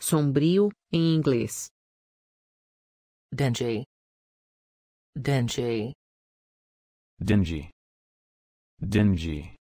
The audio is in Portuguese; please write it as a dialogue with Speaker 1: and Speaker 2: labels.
Speaker 1: sombrio, em inglês.
Speaker 2: dingy dingy
Speaker 3: dingy dingy